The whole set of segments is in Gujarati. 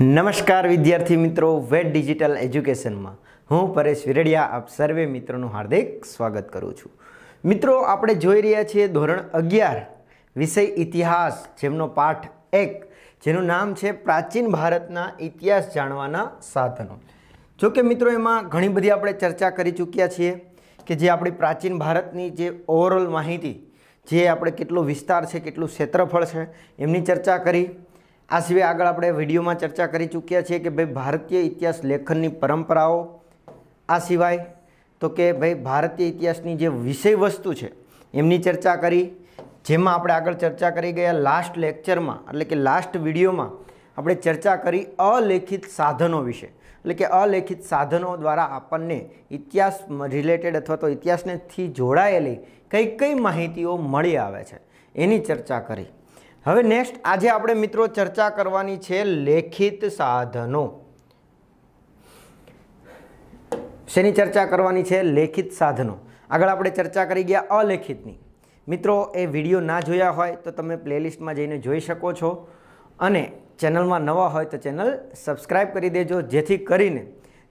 નમસ્કાર વિદ્યાર્થી મિત્રો વેટ ડિજિટલ એજ્યુકેશનમાં. હું પરેશ વિરડિયા, આપ સર્વે મિત્રોનું હાર્દિક સ્વાગત કરું છું. મિત્રો, આપણે જોઈ રહ્યા છીએ ધોરણ અગિયાર, વિષય ઇતિહાસ, જેમનો પાઠ એક, જેનું નામ છે પ્રાચીન ભારતના ઇતિહાસ જાણવાના સાધનો. જો કે મિત્રો, એમાં ઘણી બધી આપણે ચર્ચા કરી ચૂક્યા છીએ કે જે આપણી પ્રાચીન ભારતની જે ઓવરઓલ માહિતી, જે આપણે કેટલો વિસ્તાર છે, કેટલું ક્ષેત્રફળ છે, એમની ચર્ચા કરી. આ સિવાય આગળ આપણે વિડીયોમાં ચર્ચા કરી ચૂક્યા છીએ કે ભાઈ ભારતીય ઇતિહાસ લેખનની પરંપરાઓ આ સિવાય તો કે ભાઈ ભારતીય ઇતિહાસની જે વિષય વસ્તુ છે એમની ચર્ચા કરી, જેમાં આપણે આગળ ચર્ચા કરી ગયા લાસ્ટ લેક્ચરમાં એટલે કે લાસ્ટ વિડીયોમાં આપણે ચર્ચા કરી અલેખિત સાધનો વિશે. એટલે કે અલેખિત સાધનો દ્વારા આપણને ઇતિહાસ રિલેટેડ અથવા તો ઇતિહાસનેથી જોડાયેલી કઈ કઈ માહિતીઓ મળી આવે છે. એની ચર્ચા કરી. હવે નેક્સ્ટ આજે આપણે મિત્રો ચર્ચા કરવાની છે લેખિત સાધનો. શેની ચર્ચા કરવાની છે? લેખિત સાધનો. આગળ આપણે ચર્ચા કરી ગયા અલેખિતની. મિત્રો, એ વીડિયો ના જોયા હોય તો તમે પ્લેલિસ્ટમાં જઈને જોઈ શકો છો. અને ચેનલમાં નવા હોય તો ચેનલ સબસ્ક્રાઈબ કરી દેજો, જેથી કરીને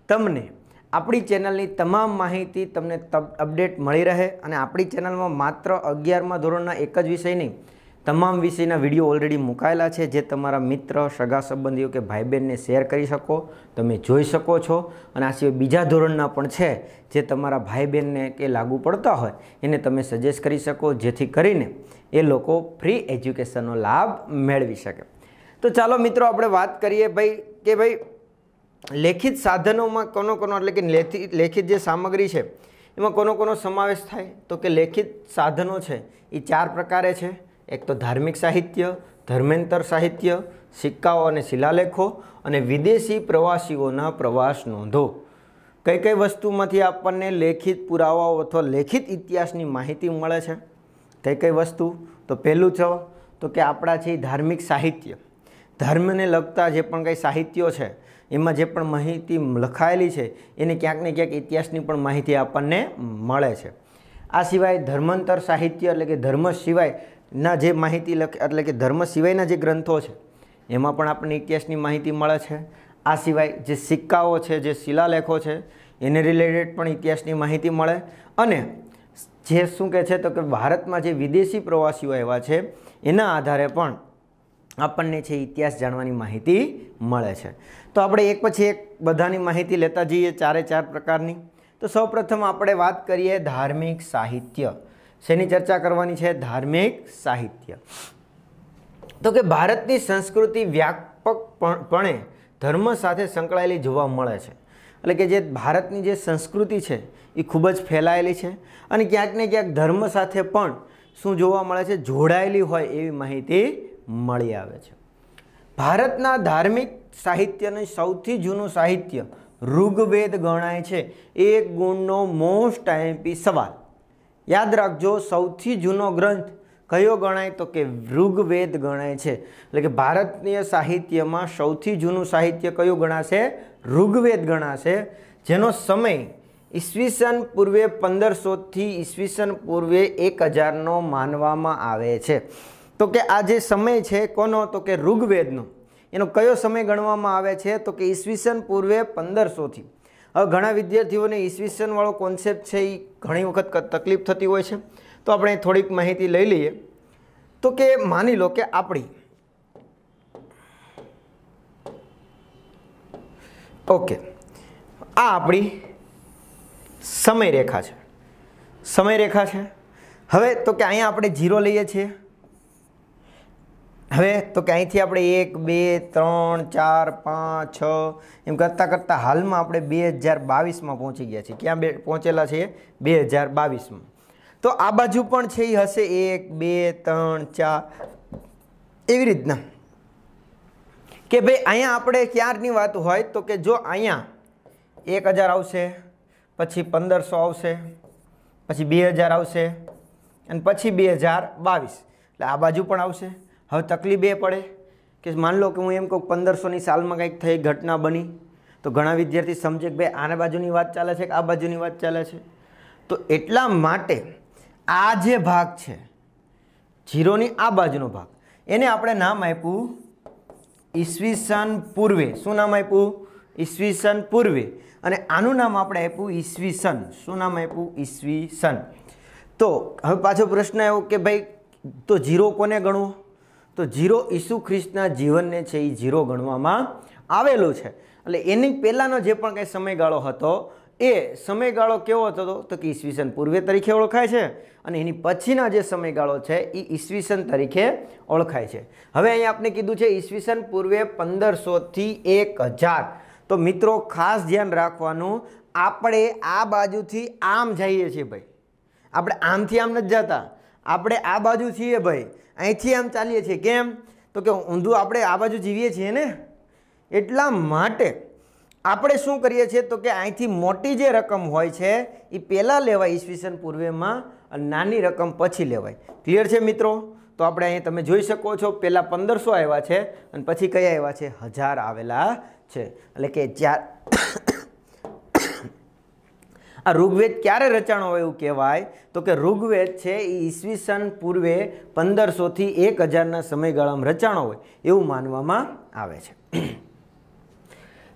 તમને આપણી ચેનલની તમામ માહિતી તમને અપડેટ મળી રહે. અને આપણી ચેનલમાં માત્ર અગિયારમાં ધોરણના એક જ વિષય નહીં તમામ વિષયના વીડિયો ઓલરેડી મુકાયેલા છે, જે તમારા મિત્ર, સગા સંબંધીઓ કે ભાઈ બહેનને શેર કરી શકો, તમે જોઈ શકો છો. અને આ સિવાય બીજા ધોરણના પણ છે, જે તમારા ભાઈ બહેનને કે લાગુ પડતા હોય, એને તમે સજેસ્ટ કરી શકો, જેથી કરીને એ લોકો ફ્રી એજ્યુકેશનનો લાભ મેળવી શકે. તો ચાલો મિત્રો, આપણે વાત કરીએ ભાઈ, કે ભાઈ, લેખિત સાધનોમાં કોનો કોનો, એટલે કે લેખિત લેખિત જે સામગ્રી છે, એમાં કોનો કોનો સમાવેશ થાય? તો કે લેખિત સાધનો છે, એ ચાર પ્રકારે છે. એક તો ધાર્મિક સાહિત્ય, ધર્મેન્તર સાહિત્ય, સિક્કાઓ અને શિલાલેખો અને વિદેશી પ્રવાસીઓના પ્રવાસ નોંધો. કઈ કઈ વસ્તુમાંથી આપણને લેખિત પુરાવાઓ અથવા લેખિત ઇતિહાસની માહિતી મળે છે? કઈ કઈ વસ્તુ? તો પહેલું છે, તો કે આપણા છે ધાર્મિક સાહિત્ય. ધર્મને લગતા જે પણ કંઈ સાહિત્યો છે, એમાં જે પણ માહિતી લખાયેલી છે, એને ક્યાંક ને ક્યાંક ઇતિહાસની પણ માહિતી આપણને મળે છે. આ સિવાય ધર્માંતર સાહિત્ય એટલે કે ધર્મ સિવાય ના, જે માહિતી લખે, એટલે કે ધર્મ સિવાયના જે ગ્રંથો છે, એમાં પણ આપણને ઇતિહાસની માહિતી મળે છે. આ સિવાય જે સિક્કાઓ છે, જે શિલાલેખો છે, એને રિલેટેડ પણ ઇતિહાસની માહિતી મળે. અને જે શું કહે છે, તો કે ભારતમાં જે વિદેશી પ્રવાસીઓ એવા છે, એના આધારે પણ આપણને છે ઇતિહાસ જાણવાની માહિતી મળે છે. તો આપણે એક પછી એક બધાની માહિતી લેતા જઈએ ચારે ચાર પ્રકારની. તો સૌપ્રથમ આપણે વાત કરીએ ધાર્મિક સાહિત્ય. શેની ચર્ચા કરવાની છે? ધાર્મિક સાહિત્ય. તો કે ભારતની સંસ્કૃતિ વ્યાપકપણે ધર્મ સાથે સંકળાયેલી જોવા મળે છે. એટલે કે જે ભારતની જે સંસ્કૃતિ છે, એ ખૂબ જ ફેલાયેલી છે અને ક્યાંક ને ક્યાંક ધર્મ સાથે પણ શું જોવા મળે છે? જોડાયેલી હોય એવી માહિતી મળી આવે છે. ભારતના ધાર્મિક સાહિત્યનું સૌથી જૂનું સાહિત્ય ઋગ્વેદ ગણાય છે. એક ગુણનો મોસ્ટ આઈએમપી સવાલ. યાદ રાખજો, સૌથી જૂનો ગ્રંથ કયો ગણાય? તો કે ઋગ્વેદ ગણાય છે. એટલે કે ભારતીય સાહિત્યમાં સૌથી જૂનું સાહિત્ય કયું ગણાશે? ઋગ્વેદ ગણાશે. જેનો સમય ઈસવીસન પૂર્વે પંદરસોથી ઈસવીસન પૂર્વે એક હજારનો માનવામાં આવે છે. તો કે આ જે સમય છે કોનો? તો કે ઋગ્વેદનો. એનો કયો સમય ગણવામાં આવે છે? તો કે ઈસવીસન પૂર્વે પંદરસોથી હવે ઘણા વિદ્યાર્થીઓને ઈસવીસનવાળો કોન્સેપ્ટ છે એ ઘણી વખત તકલીફ થતી હોય છે. તો આપણે થોડીક માહિતી લઈ લઈએ. તો કે માની લો કે આપણી ઓકે. આ આપણી સમયરેખા છે. સમયરેખા છે. હવે તો કે અહીંયા આપણે જીરો લઈએ છીએ. હવે તો કે અહીંથી આપણે એક, બે, ત્રણ, ચાર, પાંચ, છ, એમ કરતાં કરતાં હાલમાં આપણે બે હજાર બાવીસમાં પહોંચી ગયા છીએ. ક્યાં બે, પહોંચેલા છીએ? બે હજાર બાવીસમાં. તો આ બાજુ પણ છે એ હશે એક, બે, ત્રણ, ચાર. એવી રીતના. કે ભાઈ અહીંયા આપણે ક્યારની વાત હોય તો કે જો અહીંયા એક હજાર આવશે, પછી પંદરસો આવશે, પછી બે હજાર આવશે, અને પછી બે હજાર બાવીસ. એટલે આ બાજુ પણ આવશે હવે તકલીફ એ પડે કે માન લો કે હું એમ કહું પંદરસોની સાલમાં કંઈક થઈ ઘટના બની, તો ઘણા વિદ્યાર્થી સમજે કે ભાઈ આને બાજુની વાત ચાલે છે કે આ બાજુની વાત ચાલે છે? તો એટલા માટે આ જે ભાગ છે, જીરોની આ બાજુનો ભાગ, એને આપણે નામ આપ્યું ઈસવીસન પૂર્વે. શું નામ આપ્યું? ઈસવીસન પૂર્વે. અને આનું નામ આપણે આપ્યું ઈસવીસન. શું નામ આપ્યું? ઈસવીસન. તો હવે પાછો પ્રશ્ન એવો કે ભાઈ, તો જીરો કોને ગણવો? તો જીરો ઈસુ ખ્રિસ્તના જીવનને છે એ જીરો ગણવામાં આવેલું છે. એટલે એની પહેલાંનો જે પણ કંઈ સમયગાળો હતો, એ સમયગાળો કેવો હતો તો કે ઈસવીસન પૂર્વે તરીકે ઓળખાય છે અને એની પછીના જે સમયગાળો છે એ ઈસવીસન તરીકે ઓળખાય છે. હવે અહીંયા આપણે કીધું છે ઈસવીસન પૂર્વે પંદરસોથી એક હજાર. તો મિત્રો ખાસ ધ્યાન રાખવાનું, આપણે આ બાજુથી આમ જઈએ છીએ ભાઈ. આપણે આમથી આમ નથી જતા. આપણે આ બાજુ છીએ ભાઈ. અહીંથી આમ ચાલીએ છીએ. કેમ? તો કે ઊંધું આપણે આ બાજુ જીવીએ છીએ ને? એટલા માટે આપણે શું કરીએ છીએ? તો કે અહીંથી મોટી જે રકમ હોય છે એ પહેલાં લેવાય ઈસવીસન પૂર્વેમાં, અને નાની રકમ પછી લેવાય. ક્લિયર છે મિત્રો? તો આપણે અહીં તમે જોઈ શકો છો પહેલાં પંદરસો આવ્યા છે, અને પછી કયા આવ્યા છે? હજાર આવેલા છે. એટલે કે ચાર આ ઋગ્વેદ ક્યારે રચાણો હોય એવું કહેવાય? તો કે ઋગ્વેદ છે એ ઈસવીસન પૂર્વે પંદરસોથી એક હજારના સમયગાળામાં રચાણો હોય એવું માનવામાં આવે છે.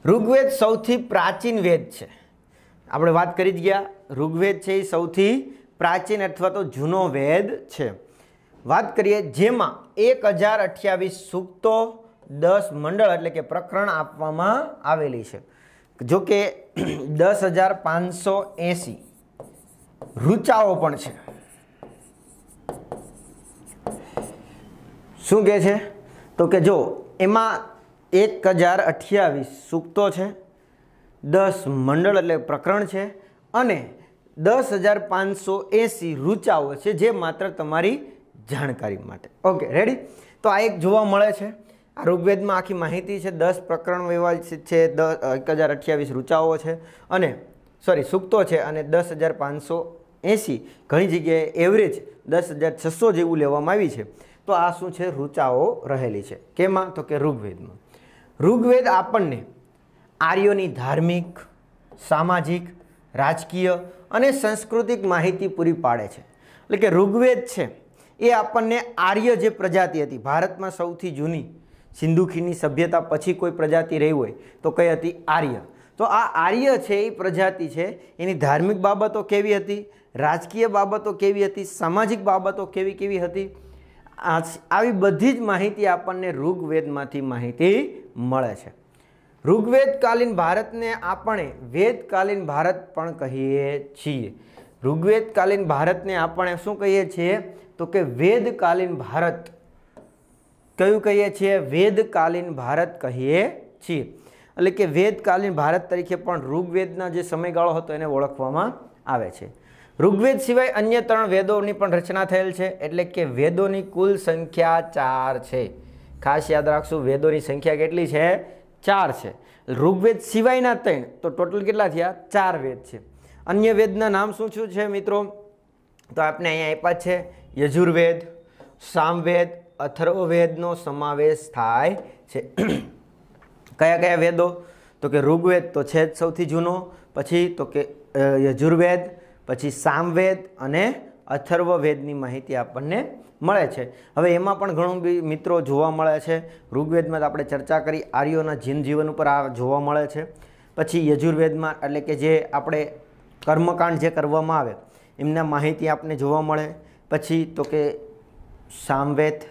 ઋગ્વેદ સૌથી પ્રાચીન વેદ છે. આપણે વાત કરી જ ગયા. ઋગ્વેદ છે એ સૌથી પ્રાચીન અથવા તો જૂનો વેદ છે. વાત કરીએ જેમાં એક હજાર અઠ્યાવીસ સૂક્તો દસ મંડળ એટલે કે પ્રકરણ આપવામાં આવેલી છે. જો કે દસ હજાર પાંચસો એંસી રૂચાઓ પણ છે. શું કહે છે? તો કે જો, એમાં એક હજાર અઠ્યાવીસ સૂક્તો છે, દસ મંડળ એટલે પ્રકરણ છે, અને દસ હજાર પાંચસો એંસી રૂચાઓ છે જે માત્ર તમારી જાણકારી માટે. Okay, ready? તો આ એક જોવા મળે છે. આ ઋગ્વેદમાં આખી માહિતી છે, દસ પ્રકરણ વ્યવહાર છે દસ એક હજાર અઠ્યાવીસ રૂચાઓ છે અને સોરી સૂક્તો છે અને દસ હજાર પાંચસો એંસી ઘણી જગ્યાએ એવરેજ દસ હજાર છસો જેવું લેવામાં આવી છે. તો આ શું છે? રૂચાઓ રહેલી છે. કેમાં? તો કે ઋગ્વેદમાં. ઋગ્વેદ આપણને આર્યોની ધાર્મિક, સામાજિક, રાજકીય અને સાંસ્કૃતિક માહિતી પૂરી પાડે છે. એટલે કે ઋગ્વેદ છે, એ આપણને આર્ય જે પ્રજાતિ હતી, ભારતમાં સૌથી જૂની સિંધુ ખીણની સભ્યતા પછી કોઈ પ્રજાતિ રહી હોય તો કઈ હતી? આર્ય. તો આ આર્ય છે એ પ્રજાતિ છે. એની ધાર્મિક બાબતો કેવી હતી? રાજકીય બાબતો કેવી હતી? સામાજિક બાબતો કેવી કેવી હતી? આવી બધી જ માહિતી આપણને ઋગ્વેદમાંથી માહિતી મળે છે. ઋગ્વેદકાલીન ભારતને આપણે વેદકાલીન ભારત પણ કહીએ છીએ. ઋગ્વેદકાલીન ભારતને આપણે શું કહીએ છીએ? તો કે વેદકાલીન ભારત. કયું કહીએ છીએ? વેદકાલીન ભારત કહીએ છીએ. એટલે કે વેદકાલીન ભારત તરીકે પણ ઋગ્વેદના જે સમયગાળો હતો એને ઓળખવામાં આવે છે. ઋગ્વેદ સિવાય અન્ય ત્રણ વેદોની પણ રચના થયેલ છે. એટલે કે વેદોની કુલ સંખ્યા ચાર છે. ખાસ યાદ રાખશું, વેદોની સંખ્યા કેટલી છે? ચાર છે. ઋગ્વેદ સિવાયના ત્રણ, તો ટોટલ કેટલા થયા? ચાર વેદ છે. અન્ય વેદના નામ શું શું છે મિત્રો? તો આપણે અહીંયા આપ્યા છે યજુર્વેદ, સામવેદ અથર્વવેદનો સમાવેશ થાય છે. કયા કયા વેદો? તો કે ઋગ્વેદ તો છે જ સૌથી જૂનો, પછી તો કે યજુર્વેદ, પછી સામવેદ અને અથર્વવેદની માહિતી આપણને મળે છે. હવે એમાં પણ ઘણું બી મિત્રો જોવા મળે છે. ઋગ્વેદમાં આપણે ચર્ચા કરી, આર્યોના જીવન ઉપર આ જોવા મળે છે. પછી યજુર્વેદમાં, એટલે કે જે આપણે કર્મકાંડ જે કરવામાં આવે, એમના માહિતી આપણને જોવા મળે. પછી તો કે સામવેદ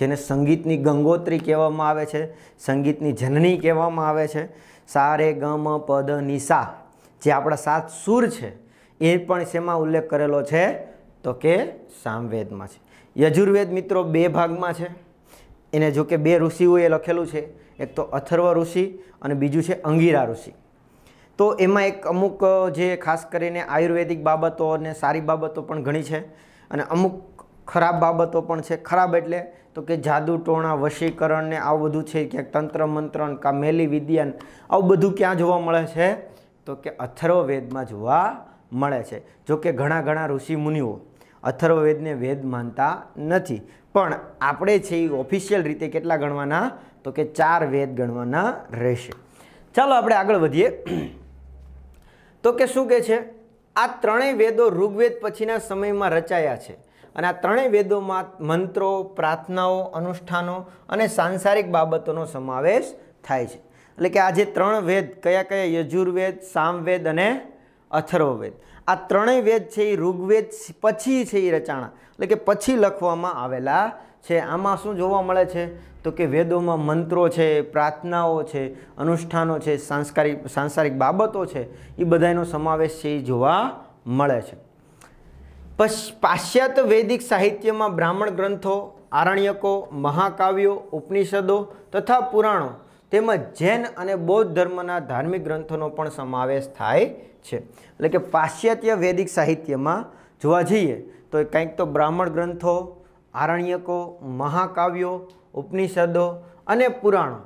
જેને સંગીતની ગંગોત્રી કહેવામાં આવે છે, સંગીતની જનની કહેવામાં આવે છે. સારે ગમ પદ નિશા જે આપણા સાત સૂર છે, એ પણ શેમાં ઉલ્લેખ કરેલો છે? તો કે સામવેદમાં છે. યજુર્વેદ મિત્રો બે ભાગમાં છે. એને જો કે બે ઋષિઓએ લખેલું છે. એક તો અથર્વ ઋષિ અને બીજું છે અંગીરા ઋષિ. તો એમાં એક અમુક જે ખાસ કરીને આયુર્વેદિક બાબતો અને સારી બાબતો પણ ઘણી છે અને અમુક ખરાબ બાબતો પણ છે. ખરાબ એટલે તો કે જાદુ ટોણા, વશીકરણ ને આવું બધું છે ક્યાંક તંત્ર મંત્રણ, કા મેલી વિદ્યાન, આવું બધું ક્યાં જોવા મળે છે? તો કે અથર્વવેદમાં જોવા મળે છે. જો કે ઘણા ઘણા ઋષિ મુનિઓ અથર્વવેદને વેદ માનતા નથી. પણ આપણે છે એ ઓફિશિયલ રીતે કેટલા ગણવાના? તો કે ચાર વેદ ગણવાના રહેશે. ચાલો આપણે આગળ વધીએ. તો કે શું કહે છે? આ ત્રણેય વેદો ઋગ્વેદ પછીના સમયમાં રચાયા છે. અને આ ત્રણેય વેદોમાં મંત્રો, પ્રાર્થનાઓ, અનુષ્ઠાનો અને સાંસારિક બાબતોનો સમાવેશ થાય છે. એટલે કે આ જે ત્રણ વેદ, કયા કયા યજુર્વેદ, સામવેદ અને અથર્વવેદ, આ ત્રણેય વેદ છે એ ઋગ્વેદ પછી છે એ રચાણા. એટલે કે પછી લખવામાં આવેલા છે. આમાં શું જોવા મળે છે? તો કે વેદોમાં મંત્રો છે, પ્રાર્થનાઓ છે, અનુષ્ઠાનો છે સાંસ્કારિક સાંસારિક બાબતો છે, એ બધાનો સમાવેશ છે એ જોવા મળે છે. પાશ્ચાત્ય વૈદિક સાહિત્યમાં બ્રાહ્મણ ગ્રંથો, આરણ્યકો, મહાકાવ્યો, ઉપનિષદો તથા પુરાણો તેમજ જૈન અને બૌદ્ધ ધર્મના ધાર્મિક ગ્રંથોનો પણ સમાવેશ થાય છે. એટલે કે પાશ્ચાત્ય વૈદિક સાહિત્યમાં જોવા જઈએ તો કંઈક તો બ્રાહ્મણ ગ્રંથો, આરણ્યકો, મહાકાવ્યો, ઉપનિષદો અને પુરાણો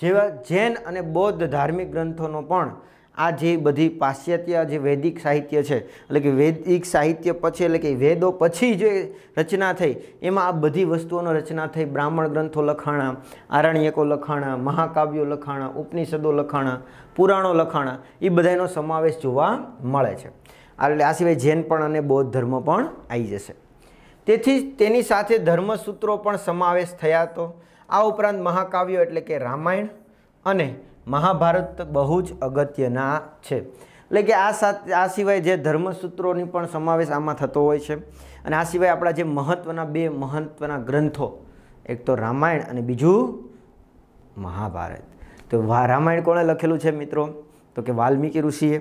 જેવા જૈન અને બૌદ્ધ ધાર્મિક ગ્રંથોનો પણ આ જે બધી પાશ્ચાત્ય જે વૈદિક સાહિત્ય છે, એટલે કે વૈદિક સાહિત્ય પછી, એટલે કે વેદો પછી જે રચના થઈ, એમાં આ બધી વસ્તુઓનો રચના થઈ. બ્રાહ્મણ ગ્રંથો લખાણા, આરણ્યકો લખાણા, મહાકાવ્યો લખાણા, ઉપનિષદો લખાણા, પુરાણો લખાણા, એ બધાનો સમાવેશ જોવા મળે છે. એટલે આ સિવાય જૈન પણ અને બૌદ્ધ ધર્મ પણ આવી જશે. તેથી તેની સાથે ધર્મસૂત્રો પણ સમાવેશ થયા હતો આ ઉપરાંત મહાકાવ્યો એટલે કે રામાયણ અને મહાભારત બહુ જ અગત્યના છે. એટલે કે આ સાથે આ સિવાય જે ધર્મસૂત્રોની પણ સમાવેશ આમાં થતો હોય છે. અને આ સિવાય આપણા જે મહત્ત્વના બે મહત્ત્વના ગ્રંથો, એક તો રામાયણ અને બીજું મહાભારત. તો રામાયણ કોણે લખેલું છે મિત્રો? તો કે વાલ્મીકી ઋષિએ.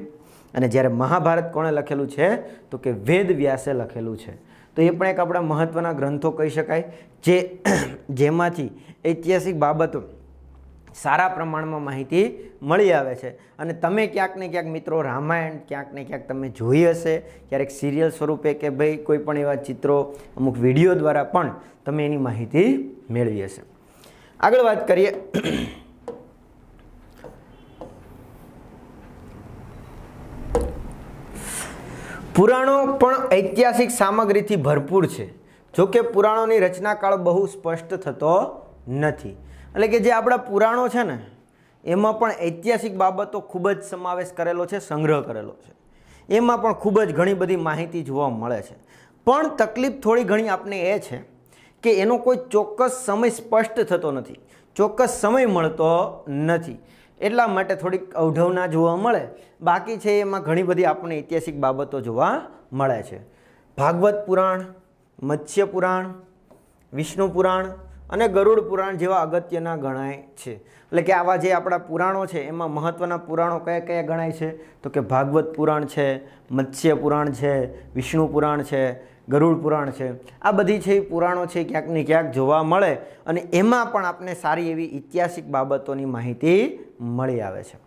અને જ્યારે મહાભારત કોણે લખેલું છે? તો કે વેદ વ્યાસે લખેલું છે. તો એ પણ એક આપણા મહત્ત્વના ગ્રંથો કહી શકાય. જે, જેમાંથી ઐતિહાસિક બાબતો સારા પ્રમાણમાં માહિતી મળી આવે છે. અને તમે ક્યાંક ને ક્યાંક મિત્રો રામાયણ, ક્યાંક ને ક્યાંક તમે જોઈ હશે, ક્યારેક સિરિયલ સ્વરૂપે કે ભાઈ કોઈ પણ એવા ચિત્રો, અમુક વીડિયો દ્વારા પણ તમે એની માહિતી મેળવી હશે. આગળ વાત કરીએ. પુરાણો પણ ઐતિહાસિક સામગ્રીથી ભરપૂર છે. જોકે પુરાણોની રચનાકાળ બહુ સ્પષ્ટ થતો નથી. એટલે કે જે આપણા પુરાણો છે ને, એમાં પણ ઐતિહાસિક બાબતો ખૂબ જ સમાવેશ કરેલો છે, સંગ્રહ કરેલો છે. એમાં પણ ખૂબ જ ઘણી બધી માહિતી જોવા મળે છે. પણ તકલીફ થોડી ઘણી આપને એ છે કે એનો કોઈ ચોક્કસ સમય સ્પષ્ટ થતો નથી, ચોક્કસ સમય મળતો નથી. એટલા માટે થોડીક અવઢવના જોવા મળે. બાકી છે એમાં ઘણી બધી આપણને ઐતિહાસિક બાબતો જોવા મળે છે. ભાગવત પુરાણ, મત્સ્ય પુરાણ, વિષ્ણુ પુરાણ અને ગરુડ પુરાણ જેવા અગત્યના ગણાય છે. એટલે કે આવા જે આપણા પુરાણો છે, એમાં મહત્ત્વના પુરાણો કયા કયા ગણાય છે? તો કે ભાગવત પુરાણ છે, મત્સ્ય પુરાણ છે, વિષ્ણુ પુરાણ છે, ગરુડ પુરાણ છે. આ બધી છે એ પુરાણો છે, ક્યાંક ને ક્યાંક જોવા મળે અને એમાં પણ આપણે સારી એવી ઐતિહાસિક બાબતોની માહિતી મળી આવે છે.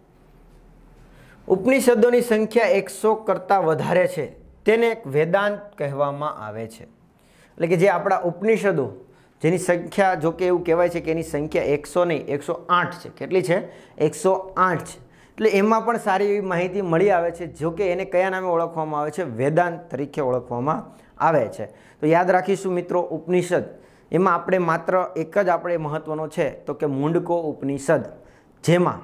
ઉપનિષદોની સંખ્યા એકસો કરતાં વધારે છે. તેને એક વેદાંત કહેવામાં આવે છે. એટલે કે જે આપણા ઉપનિષદો જેની સંખ્યા જો કે એવું કહેવાય છે કે એની સંખ્યા એકસો નહીં, એકસો આઠ છે. કેટલી છે? એકસો આઠ છે. એટલે એમાં પણ સારી એવી માહિતી મળી આવે છે, જો કે એને કયા નામે ઓળખવામાં આવે છે? વેદાંત તરીકે ઓળખવામાં આવે છે. તો યાદ રાખીશું મિત્રો ઉપનિષદ. એમાં આપણે માત્ર એક જ આપણે મહત્ત્વનો છે, તો કે મુંડકો ઉપનિષદ. જેમાં,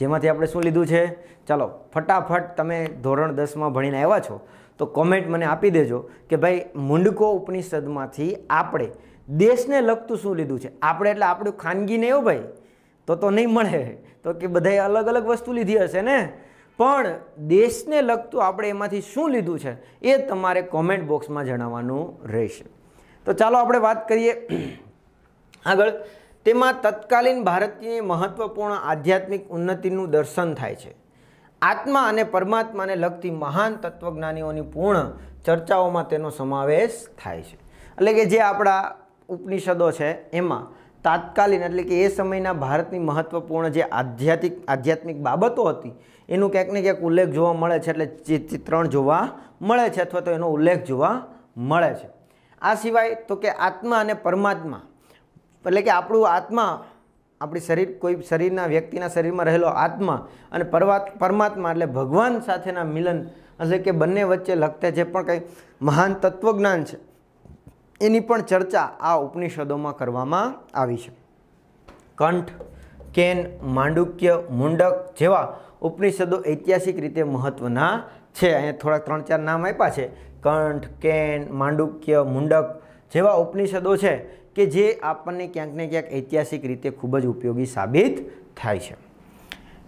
જેમાંથી આપણે શું લીધું છે? ચાલો, ફટાફટ તમે ધોરણ દસમાં ભણીને આવ્યા છો, તો કોમેન્ટ મને આપી દેજો કે ભાઈ મુંડકો ઉપનિષદમાંથી આપણે દેશને લગતું શું લીધું છે? આપણે એટલે આપણું ખાનગી ને એવું ભાઈ, તો તો નહીં મળે. તો કે બધાએ અલગ અલગ વસ્તુ લીધી હશે ને? પણ દેશને લગતું આપણે એમાંથી શું લીધું છે? એ તમારે કોમેન્ટ બોક્સમાં જણાવવાનું રહેશે. તો ચાલો આપણે વાત કરીએ આગળ. તેમાં તત્કાલીન ભારતની મહત્ત્વપૂર્ણ આધ્યાત્મિક ઉન્નતિનું દર્શન થાય છે. આત્મા અને પરમાત્માને લગતી મહાન તત્વજ્ઞાનીઓની પૂર્ણ ચર્ચાઓમાં તેનો સમાવેશ થાય છે. એટલે કે જે આપણા ઉપનિષદો છે, એમાં તાત્કાલિન એટલે કે એ સમયના ભારતની મહત્ત્વપૂર્ણ જે આધ્યાત્મિક આધ્યાત્મિક બાબતો હતી, એનું ક્યાંક ને ક્યાંક ઉલ્લેખ જોવા મળે છે એટલે ચિત્રણ જોવા મળે છે અથવા તો એનો ઉલ્લેખ જોવા મળે છે. આ સિવાય તો કે આત્મા અને પરમાત્મા, એટલે કે આપણું આત્મા, આપણી શરીર, કોઈ શરીરના વ્યક્તિના શરીરમાં રહેલો આત્મા અને પરમાત પરમાત્મા એટલે ભગવાન સાથેના મિલન એટલે કે બંને વચ્ચે લગતા જે પણ કંઈ મહાન તત્વજ્ઞાન છે એની પણ ચર્ચા આ ઉપનિષદોમાં કરવામાં આવી છે. કંઠ, કેન, માંડુક્ય, મુંડક જેવા ઉપનિષદો ઐતિહાસિક રીતે મહત્ત્વના છે. અહીંયા થોડાક ત્રણ ચાર નામ આપ્યા છે. કંઠ, કેન, માંડુક્ય, મુંડક જેવા ઉપનિષદો છે કે જે આપણને ક્યાંક ને ક્યાંક ઐતિહાસિક રીતે ખૂબ જ ઉપયોગી સાબિત થાય છે.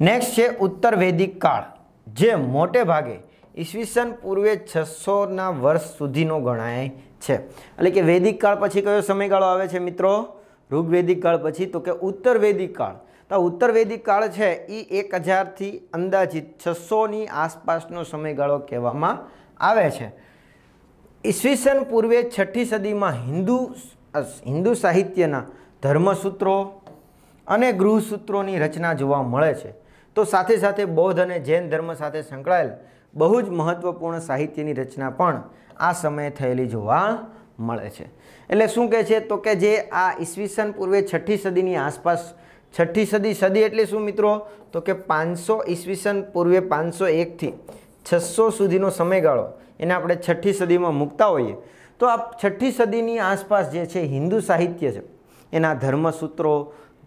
નેક્સ્ટ છે ઉત્તર વૈદિક કાળ, જે મોટે ભાગે ઈસવીસન પૂર્વે છસોના વર્ષ સુધીનો ગણાય છે. એટલે કે વૈદિક કાળ પછી કયો સમયગાળો આવે છે મિત્રો? ઋગ્વેદિક કાળ પછી તો કે ઉત્તર વૈદિક કાળ. તો ઉત્તર વૈદિક કાળ છે એ એક હજારથી અંદાજિત છસોની આસપાસનો સમયગાળો કહેવામાં આવે છે. ઈસવીસન પૂર્વે છઠ્ઠી સદીમાં હિન્દુ હિન્દુ સાહિત્યના ધર્મસૂત્રો અને ગૃહસૂત્રોની રચના જોવા મળે છે. તો સાથે સાથે બૌદ્ધ અને જૈન ધર્મ સાથે સંકળાયેલ બહુ જ મહત્વપૂર્ણ સાહિત્યની રચના પણ આ સમયે થયેલી જોવા મળે છે. એટલે શું કહે છે? તો કે જે આ ઈસવીસન પૂર્વે છઠ્ઠી સદીની આસપાસ, છઠ્ઠી સદી સદી એટલે શું મિત્રો? તો કે પાંચસો ઈસવીસન પૂર્વે પાંચસો એકથી છસો સુધીનો સમયગાળો એને આપણે છઠ્ઠી સદીમાં મૂકતા હોઈએ. તો આ છઠ્ઠી સદીની આસપાસ જે છે હિન્દુ સાહિત્ય છે, એના ધર્મસૂત્રો,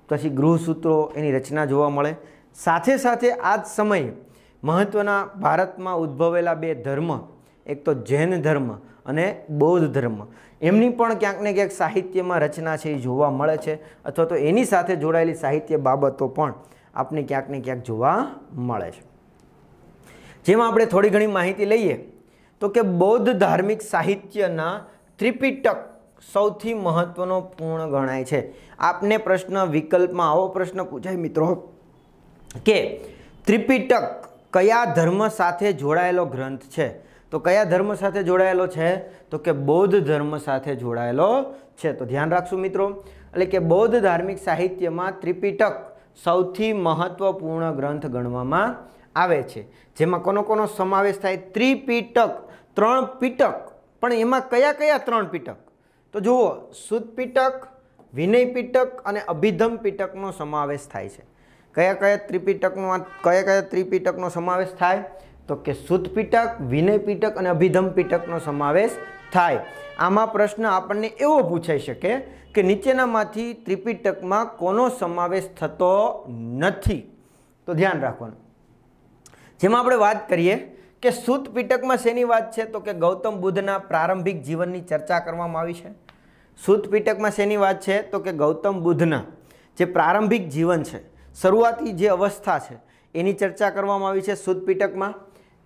પછી ગૃહસૂત્રો એની રચના જોવા મળે. સાથે સાથે આ જ સમયે મહત્ત્વના ભારતમાં ઉદ્ભવેલા બે ધર્મ, એક તો જૈન ધર્મ અને બૌદ્ધ ધર્મ. એમની પણ ક્યાંક ને ક્યાંક સાહિત્યમાં રચના છે એ જોવા મળે છે, અથવા તો એની સાથે જોડાયેલી સાહિત્ય બાબતો પણ આપને ક્યાંક ને ક્યાંક જોવા મળે છે. જેમાં આપણે થોડી ઘણી માહિતી લઈએ, તો કે બૌદ્ધ ધાર્મિક સાહિત્યના ત્રિપિટક સૌથી મહત્વનો પૂર્ણ ગણાય છે. આપને પ્રશ્ન વિકલ્પમાં આવો પ્રશ્ન પૂછાય મિત્રો, કે ત્રિપિટક કયા ધર્મ સાથે જોડાયેલો ગ્રંથ છે? તો કયા ધર્મ સાથે જોડાયેલો છે? તો કે બૌદ્ધ ધર્મ સાથે જોડાયેલો છે. તો ધ્યાન રાખશું મિત્રો. એટલે કે બૌદ્ધ ધાર્મિક સાહિત્યમાં ત્રિપિટક સૌથી મહત્વપૂર્ણ ગ્રંથ ગણવામાં આવે છે. જેમાં કોનો કોનો સમાવેશ થાય? ત્રિપિટક, ત્રણ પીટક. પણ એમાં કયા કયા ત્રણ પીટક? તો જુઓ સુદ પીટક, વિનય પીટક અને અભિધમ પીટકનો સમાવેશ થાય છે. કયા કયા ત્રિપિટકનો કયા કયા ત્રિપિટકનો સમાવેશ થાય? તો કે સુદ પીટક, વિનય પીટક અને અભિધમ પીટકનો સમાવેશ થાય. આમાં પ્રશ્ન આપણને એવો પૂછાઈ શકે કે નીચેનામાંથી ત્રિપિટકમાં કોનો સમાવેશ થતો નથી? તો ધ્યાન રાખવાનું. જેમાં આપણે વાત કરીએ કે સુત પીટકમાં શેની વાત છે? તો કે ગૌતમ બુદ્ધના પ્રારંભિક જીવનની ચર્ચા કરવામાં આવી છે. સુત પીટકમાં શેની વાત છે? તો કે ગૌતમ બુદ્ધના. જે પ્રારંભિક જીવન છે. શરૂઆતી જે અવસ્થા છે, એની ચર્ચા કરવામાં આવી છે શુદ્ધ પીટકમાં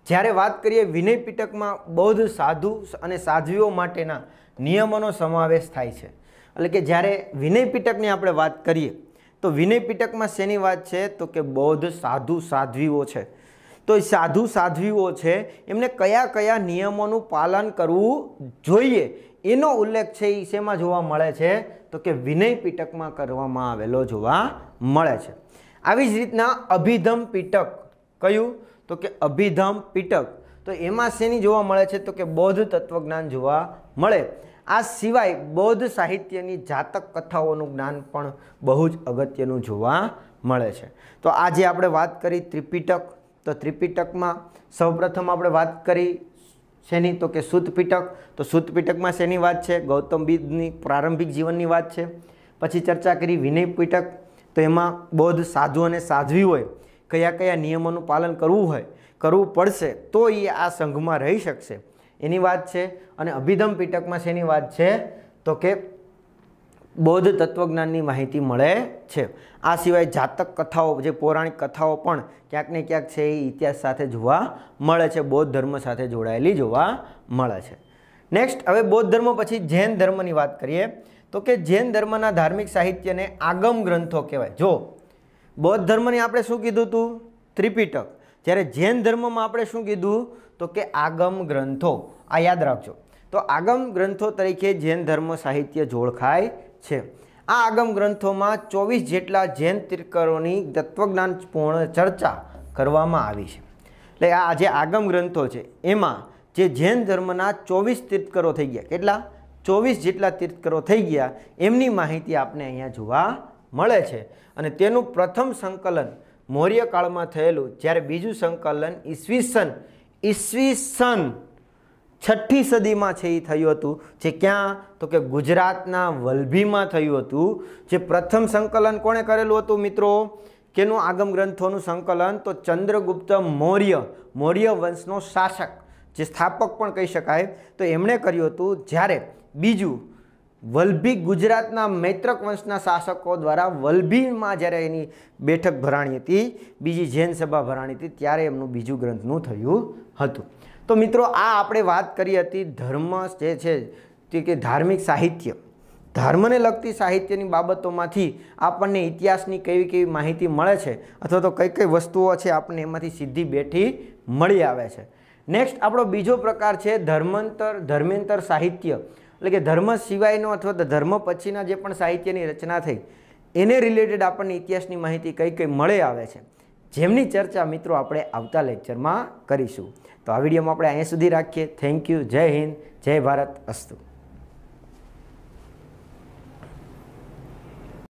જ્યારે વાત કરીએ વિનય પીટકમાં બૌદ્ધ સાધુ અને સાધ્વીઓ માટેના નિયમોનો સમાવેશ થાય છે. એટલે કે જ્યારે વિનય પીટકની આપણે વાત કરીએ, તો વિનય પીટકમાં શેની વાત છે? તો કે બૌદ્ધ સાધુ સાધ્વીઓ છે. તો એ સાધુ સાધ્વીઓ છે, એમને કયા કયા નિયમોનું પાલન કરવું જોઈએ? એનો ઉલ્લેખ છે એ શેમાં જોવા મળે છે? તો કે વિનય પીટકમાં કરવામાં આવેલો જોવા મળે છે. આવી જ રીતના અભિધમ પીટક. કયું? તો કે અભિધમ પીટક. તો એમાં શેની જોવા મળે છે? તો કે બૌદ્ધ તત્વજ્ઞાન જોવા મળે. આ સિવાય બૌદ્ધ સાહિત્યની જાતક કથાઓનું જ્ઞાન પણ બહુ જ અગત્યનું જોવા મળે છે. તો આજે આપણે વાત કરી ત્રિપિટક. તો ત્રિપિટકમાં સૌપ્રથમ આપણે વાત કરી શેની? તો કે સુત પીટક તો સુત પીટકમાં શેની વાત છે? ગૌતમ બુદ્ધની પ્રારંભિક જીવનની વાત છે. પછી ચર્ચા કરી વિનય પીટક તો એમાં બૌદ્ધ સાધુ અને સાધ્વી હોય, કયા કયા નિયમોનું પાલન કરવું હોય, કરવું પડશે, તો એ આ સંઘમાં રહી શકશે. એની વાત છે, અને અભિધમ પીટકમાં શેની વાત છે, તો કે બૌદ્ધ તત્વજ્ઞાનની માહિતી મળે છે. આ સિવાય જાતક કથાઓ, જે પૌરાણિક કથાઓ પણ ક્યાંક ને ક્યાંક છે, એ ઇતિહાસ સાથે જોવા મળે છે, બૌદ્ધ ધર્મ સાથે જોડાયેલી જોવા મળે છે. નેક્સ્ટ હવે બૌદ્ધ ધર્મ પછી જૈન ધર્મની વાત કરીએ. તો કે જૈન ધર્મના ધાર્મિક સાહિત્યને આગમ ગ્રંથો કહેવાય. જો, બૌદ્ધ ધર્મની આપણે શું કીધું હતું ત્રિપિટક. જ્યારે જૈન ધર્મમાં આપણે શું કીધું? તો કે આગમ ગ્રંથો. આ યાદ રાખજો. તો આગમ ગ્રંથો તરીકે જૈન ધર્મ સાહિત્ય જોળખાય છે. આ આગમ ગ્રંથોમાં ચોવીસ જેટલા જૈન તીર્કરોની તત્વજ્ઞાનપૂર્ણ ચર્ચા કરવામાં આવી છે. એટલે આ જે આગમ ગ્રંથો છે, એમાં જે જૈન ધર્મના ચોવીસ તીર્થકરો થઈ ગયા. કેટલા? ચોવીસ જેટલા તીર્થકરો થઈ ગયા, એમની માહિતી આપને અહીંયા જોવા મળે છે. અને તેનું પ્રથમ સંકલન મૌર્યકાળમાં થયેલું, જ્યારે બીજું સંકલન ઈસવીસન ઈસવીસન છઠ્ઠી સદીમાં છે એ થયું હતું. જે ક્યાં? તો કે ગુજરાતના વલભીમાં થયું હતું. જે પ્રથમ સંકલન કોણે કરેલું હતું મિત્રો? કેનું આગમ ગ્રંથોનું સંકલન? તો ચંદ્રગુપ્ત મૌર્ય મૌર્ય વંશનો શાસક, જે સ્થાપક પણ કહી શકાય. તો એમણે કર્યું હતું જ્યારે બીજું, વલભી ગુજરાતના મૈત્રક વંશના શાસકો દ્વારા વલભીમાં જ્યારે એની બેઠક ભરાણી હતી, બીજી જૈન સભા ભરાણી હતી, ત્યારે એમનું બીજું ગ્રંથનું થયું હતું. તો મિત્રો, આ આપણે વાત કરી હતી ધર્મ જે છે તે કે ધાર્મિક સાહિત્ય. ધર્મને લગતી સાહિત્યની બાબતોમાંથી આપણને ઇતિહાસની કેવી કેવી માહિતી મળે છે અથવા તો કઈ કઈ વસ્તુઓ છે આપણને એમાંથી સીધી બેઠી મળી આવે છે. નેક્સ્ટ આપણો બીજો પ્રકાર છે ધર્માંતર, ધર્મેન્તર સાહિત્ય. એટલે કે ધર્મ સિવાયનો અથવા તો ધર્મ પછીના જે પણ સાહિત્યની રચના થઈ, એને રિલેટેડ આપણને ઇતિહાસની માહિતી કઈ કઈ મળે આવે છે, જેમની ચર્ચા મિત્રો આપણે આવતા લેક્ચરમાં કરીશું. તો આ વિડીયોમાં આપણે અહીંયા સુધી રાખીએ. થેન્ક યુ જય હિન્દ. જય ભારત. અસ્તુ.